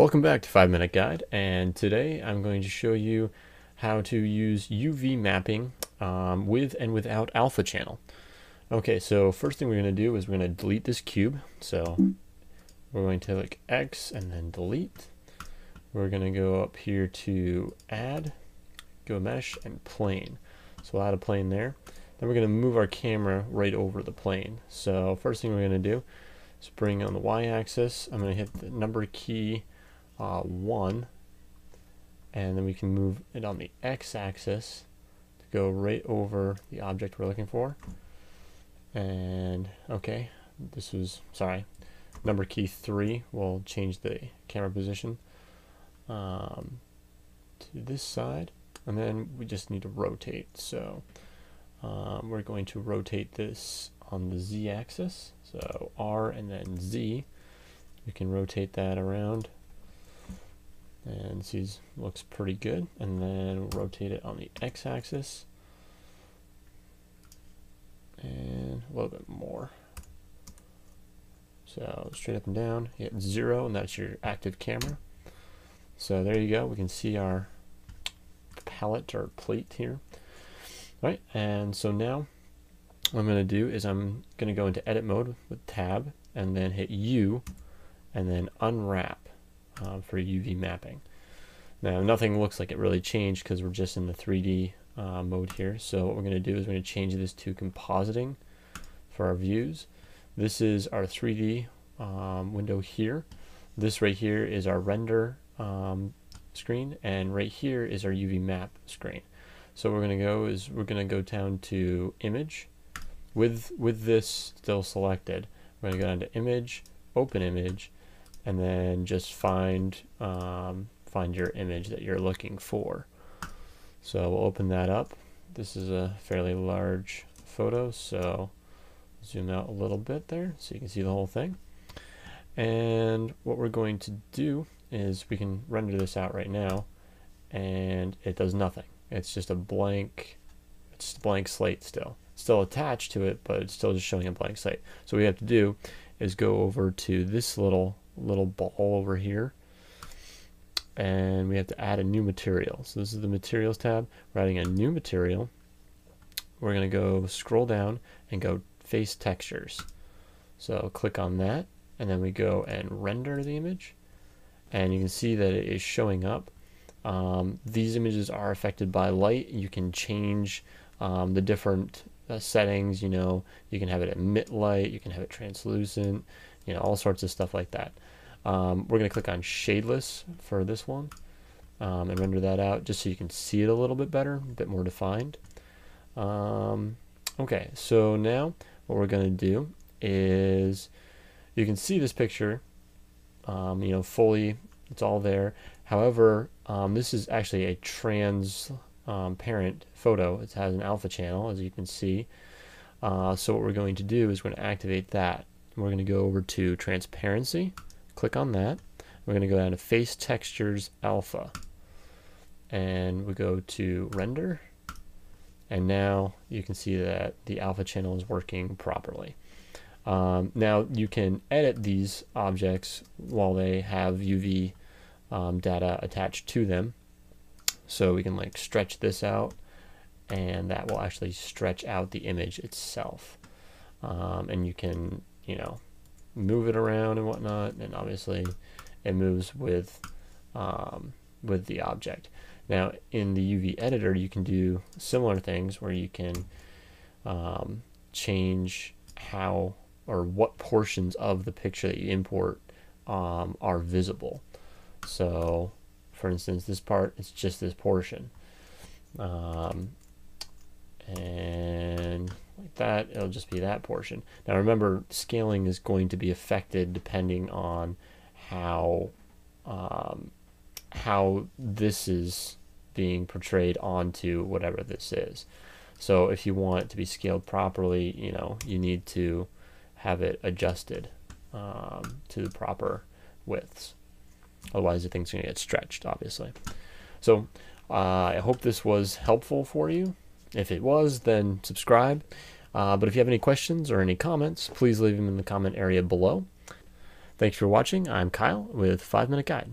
Welcome back to 5 Minute Guide and today I'm going to show you how to use UV mapping um, with and without alpha channel. Okay so first thing we're going to do is we're going to delete this cube so we're going to click X and then delete. We're going to go up here to add, go mesh and plane. So we'll add a plane there. Then we're going to move our camera right over the plane. So first thing we're going to do is bring on the y-axis. I'm going to hit the number key uh, 1 and then we can move it on the x-axis to go right over the object we're looking for. And okay this was sorry number key 3 will change the camera position um, to this side and then we just need to rotate. So um, we're going to rotate this on the z-axis. So R and then Z we can rotate that around and looks pretty good and then rotate it on the x-axis. And a little bit more. So straight up and down. Hit zero and that's your active camera. So there you go. We can see our palette or plate here. Right and so now what I'm going to do is I'm going to go into edit mode with tab and then hit U and then unwrap uh, for UV mapping. Now nothing looks like it really changed because we're just in the 3D uh, mode here. So what we're going to do is we're going to change this to compositing for our views. This is our 3D um, window here. This right here is our render um, screen and right here is our UV map screen. So we're going to go is we're going to go down to image with with this still selected. We're going to go down to image, open image, and then just find um, find your image that you're looking for. So we'll open that up. This is a fairly large photo, so zoom out a little bit there so you can see the whole thing. And what we're going to do is we can render this out right now and it does nothing. It's just a blank, it's a blank slate still. still attached to it, but it's still just showing a blank slate. So what we have to do is go over to this little little ball over here and we have to add a new material. So this is the materials tab. We're adding a new material. We're going to go scroll down and go face textures. So click on that and then we go and render the image and you can see that it is showing up. Um, these images are affected by light. You can change um, the different uh, settings, you know, you can have it emit light, you can have it translucent, you know, all sorts of stuff like that. Um, we're going to click on shadeless for this one um, and render that out just so you can see it a little bit better, a bit more defined. Um, okay, so now what we're going to do is you can see this picture, um, you know, fully, it's all there. However, um, this is actually a transparent um, photo. It has an alpha channel, as you can see. Uh, so what we're going to do is we're going to activate that. We're going to go over to transparency click on that. We're going to go down to Face Textures Alpha. And we go to Render. And now you can see that the alpha channel is working properly. Um, now you can edit these objects while they have UV um, data attached to them. So we can like stretch this out and that will actually stretch out the image itself. Um, and you can, you know, move it around and whatnot, and obviously it moves with um, with the object. Now in the UV editor, you can do similar things where you can um, change how or what portions of the picture that you import um, are visible. So, for instance, this part is just this portion. Um, and like that, it'll just be that portion. Now remember, scaling is going to be affected depending on how um, how this is being portrayed onto whatever this is. So if you want it to be scaled properly, you know, you need to have it adjusted um, to the proper widths. Otherwise, the thing's going to get stretched, obviously. So uh, I hope this was helpful for you. If it was, then subscribe. Uh, but if you have any questions or any comments, please leave them in the comment area below. Thanks for watching. I'm Kyle with 5 Minute Guide.